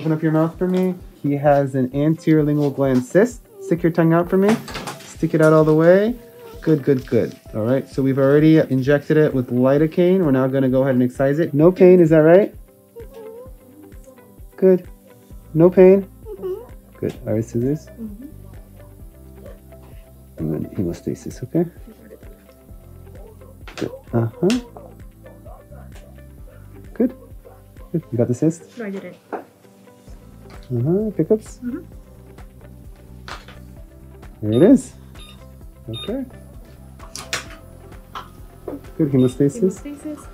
Open up your mouth for me. He has an anterior lingual gland cyst. Stick your tongue out for me. Stick it out all the way. Good, good, good. All right, so we've already injected it with lidocaine. We're now gonna go ahead and excise it. No pain, is that right? Good. No pain? Good. All right, scissors. And then hemostasis, okay? Good. Uh-huh. Good. Good. You got the cyst? No, I didn't. Uh-huh. Pickups? Mhm. There it is. Okay. Good hemostasis. Hemostasis.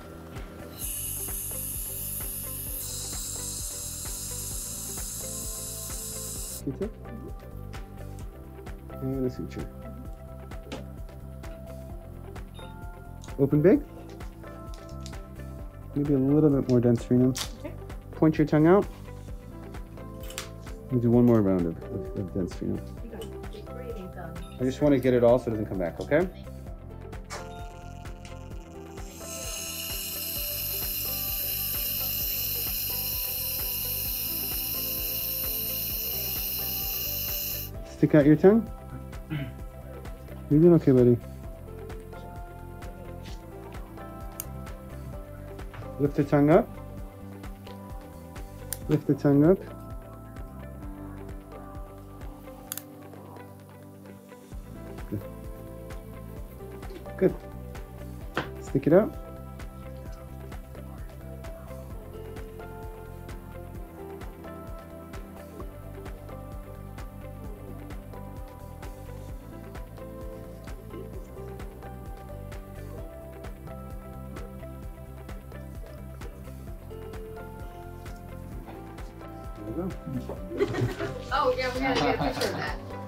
Q-tip. And a suture. Open big. Maybe a little bit more dense frenum. Okay. Point your tongue out. We'll do one more round of, of, of dense frenum. I just want to get it all so it doesn't come back, okay? Stick out your tongue. You're doing okay, buddy. Lift the tongue up. Lift the tongue up. Good. Good. Stick it out. There we go. Oh, yeah, we gotta get a picture of that.